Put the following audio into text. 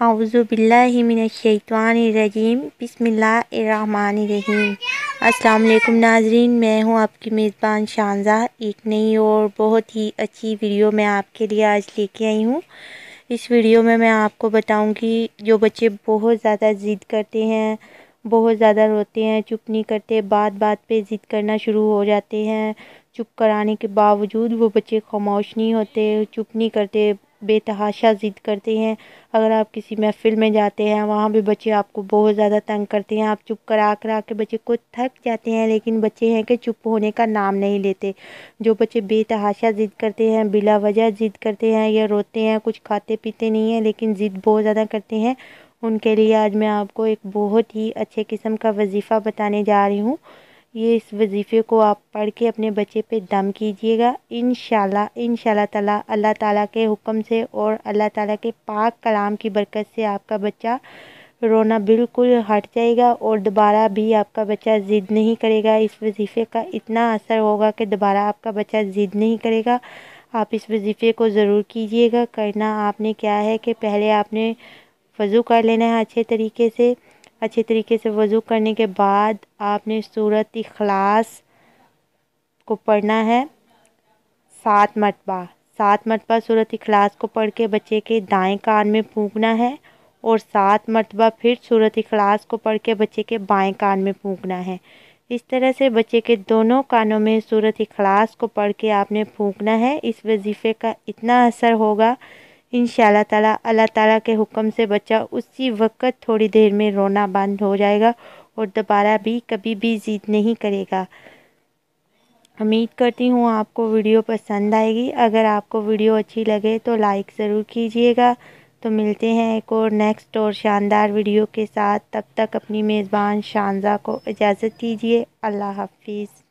اعوذ باللہ من الشیطان الرجیم، بسم اللہ الرحمن الرحیم۔ السلام علیکم ناظرین، میں ہوں آپ کی میزبان شانزہ۔ ایک نئی اور بہت ہی اچھی ویڈیو میں آپ کے لیے آج لے کے آئی ہوں۔ اس ویڈیو میں میں آپ کو بتاؤں گی جو بچے بہت زیادہ ضد کرتے ہیں، بہت زیادہ روتے ہیں، چپ نہیں کرتے، بات بات پہ ضد کرنا شروع ہو جاتے ہیں۔ چپ کرانے کے باوجود وہ بچے خاموش نہیں ہوتے، چپ نہیں کرتے بے تحاشا ضد کرتے ہیں۔ اگر آپ کسی محفل میں جاتے ہیں، وہاں بھی بچے آپ کو بہت زیادہ تنگ کرتے ہیں۔ آپ چپ کرا کرا کے بچے کو تھک جاتے ہیں، لیکن بچے ہیں کہ چپ ہونے کا نام نہیں لیتے۔ جو بچے بے تحاشا ضد کرتے ہیں، بلا وجہ ضد کرتے ہیں یا روتے ہیں، کچھ کھاتے پیتے نہیں ہیں، لیکن ضد بہت زیادہ کرتے ہیں۔ ان کے لیے آج میں آپ کو ایک بہت ہی اچھے قسم کا وظیفہ بتانے جا رہی ہوں۔ یہ اس وظیفے کو آپ پڑھ کے اپنے بچے پہ دم کیجیے گا۔ انشاءاللہ انشاءاللہ تعالی، اللہ تعالیٰ کے حکم سے اور اللہ تعالیٰ کے پاک کلام کی برکت سے آپ کا بچہ رونا بالکل ہٹ جائے گا اور دوبارہ بھی آپ کا بچہ ضد نہیں کرے گا۔ اس وظیفے کا اتنا اثر ہوگا کہ دوبارہ آپ کا بچہ ضد نہیں کرے گا۔ آپ اس وظیفے کو ضرور کیجیے گا۔ کرنا آپ نے کیا ہے کہ پہلے آپ نے وضو کر لینا ہے اچھے طریقے سے۔ اچھے طریقے سے وضو کرنے کے بعد آپ نے صورت اخلاص کو پڑھنا ہے۔ سات مرتبہ۔ سات مرتبہ صورت اخلاص کو پڑھ کے بچے کے دائیں کان میں پھونکنا ہے اور سات مرتبہ پھر صورت اخلاص کو پڑھ کے بچے کے بائیں کان میں پھونکنا ہے۔ اس طرح سے بچے کے دونوں کانوں میں صورت اخلاص کو پڑھ کے آپ نے پھونکنا ہے۔ اس وظیفے کا اتنا اثر ہوگا ان شاء اللہ تعالیٰ اللہ تعالیٰ کے حکم سے بچہ اسی وقت تھوڑی دیر میں رونا بند ہو جائے گا اور دوبارہ بھی کبھی بھی ضد نہیں کرے گا۔ امید کرتی ہوں آپ کو ویڈیو پسند آئے گی۔ اگر آپ کو ویڈیو اچھی لگے تو لائک ضرور کیجیے گا۔ تو ملتے ہیں ایک اور نیکسٹ اور شاندار ویڈیو کے ساتھ۔ تب تک اپنی میزبان شانزہ کو اجازت دیجیے۔ اللہ حافظ۔